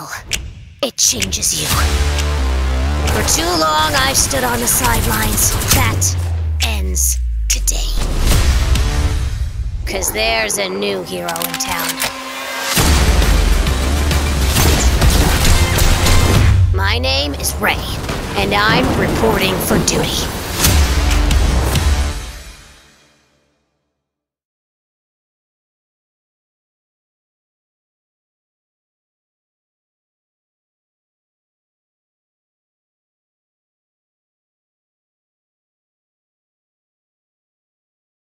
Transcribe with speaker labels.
Speaker 1: will. it changes you. For too long, I've stood on the sidelines. That ends today. Cause there's a new hero in town. My name is Ray, and I'm reporting for duty.